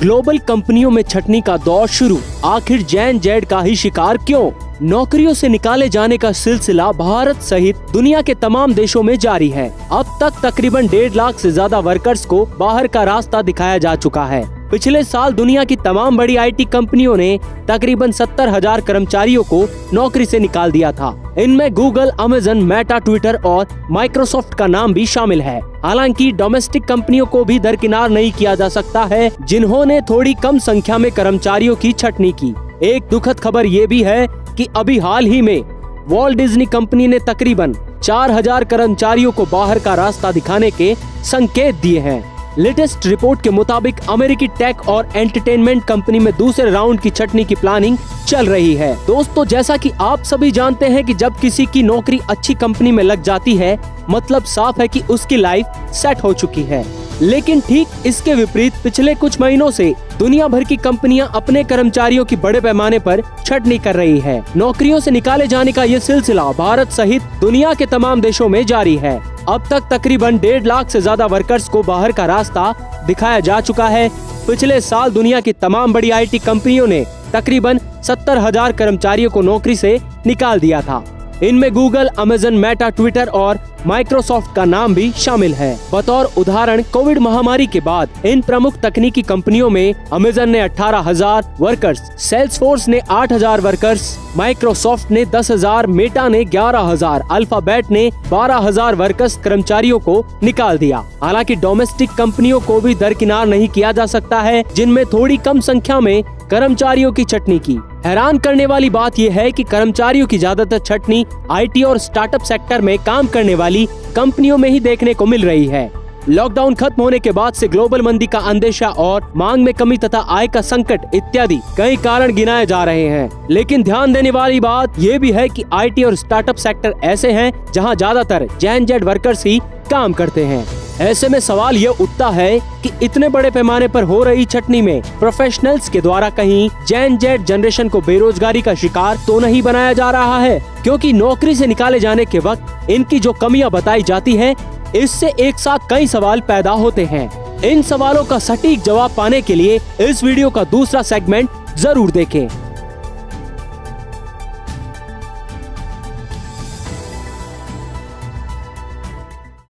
Global कंपनियों में छटनी का दौर शुरू। आखिर जैन जेड का ही शिकार क्यों? नौकरियों से निकाले जाने का सिलसिला भारत सहित दुनिया के तमाम देशों में जारी है। अब तक तकरीबन डेढ़ लाख से ज़्यादा वर्कर्स को बाहर का रास्ता दिखाया जा चुका है। पिछले साल दुनिया की तमाम बड़ी आईटी कंपनियों ने तकरीबन सत्तर हज़ार कर्मचारियों को नौकरी से निकाल दिया था। इनमें गूगल अमेजन मेटा ट्विटर और माइक्रोसॉफ्ट का नाम भी शामिल है। हालाँकि डोमेस्टिक कंपनियों को भी दरकिनार नहीं किया जा सकता है, जिन्होंने थोड़ी कम संख्या में कर्मचारियों की छटनी की। एक दुखद खबर ये भी है कि अभी हाल ही में वॉल्ट डिज्नी कंपनी ने तकरीबन 4000 कर्मचारियों को बाहर का रास्ता दिखाने के संकेत दिए हैं। लेटेस्ट रिपोर्ट के मुताबिक अमेरिकी टेक और एंटरटेनमेंट कंपनी में दूसरे राउंड की छटनी की प्लानिंग चल रही है। दोस्तों, जैसा कि आप सभी जानते हैं कि जब किसी की नौकरी अच्छी कंपनी में लग जाती है मतलब साफ़ है कि उसकी लाइफ सेट हो चुकी है। लेकिन ठीक इसके विपरीत, पिछले कुछ महीनों से दुनिया भर की कंपनियाँ अपने कर्मचारियों की बड़े पैमाने पर छटनी कर रही है। नौकरियों से निकाले जाने का ये सिलसिला भारत सहित दुनिया के तमाम देशों में जारी है। अब तक तकरीबन डेढ़ लाख से ज़्यादा वर्कर्स को बाहर का रास्ता दिखाया जा चुका है। पिछले साल दुनिया की तमाम बड़ी आईटी कंपनियों ने तकरीबन सत्तर हज़ार कर्मचारियों को नौकरी से निकाल दिया था। इनमें गूगल अमेजन मेटा ट्विटर और माइक्रोसॉफ्ट का नाम भी शामिल है। बतौर उदाहरण, कोविड महामारी के बाद इन प्रमुख तकनीकी कंपनियों में अमेजन ने अठारह हज़ार वर्कर्स सेल्स फोर्स ने आठ हज़ार वर्कर्स माइक्रोसॉफ्ट ने दस हज़ार मेटा ने ग्यारह हज़ार अल्फ़ाबेट ने बारह हज़ार वर्कर्स कर्मचारियों को निकाल दिया। हालाँकि डोमेस्टिक कंपनियों को भी दरकिनार नहीं किया जा सकता है, जिनमें थोड़ी कम संख्या में कर्मचारियों की छटनी की। हैरान करने वाली बात यह है कि कर्मचारियों की ज़्यादातर छटनी आईटी और स्टार्टअप सेक्टर में काम करने वाली कंपनियों में ही देखने को मिल रही है। लॉकडाउन खत्म होने के बाद से ग्लोबल मंदी का अंदेशा और मांग में कमी तथा आय का संकट इत्यादि कई कारण गिनाए जा रहे हैं। लेकिन ध्यान देने वाली बात ये भी है कि आईटी और स्टार्टअप सेक्टर ऐसे हैं जहाँ ज़्यादातर जैन जेड वर्कर्स ही काम करते हैं। ऐसे में सवाल ये उठता है कि इतने बड़े पैमाने पर हो रही छटनी में प्रोफेशनल्स के द्वारा कहीं जैन जेड जनरेशन को बेरोजगारी का शिकार तो नहीं बनाया जा रहा है क्योंकि नौकरी से निकाले जाने के वक्त इनकी जो कमियाँ बताई जाती हैं, इससे एक साथ कई सवाल पैदा होते हैं। इन सवालों का सटीक जवाब पाने के लिए इस वीडियो का दूसरा सेगमेंट ज़रूर देखें।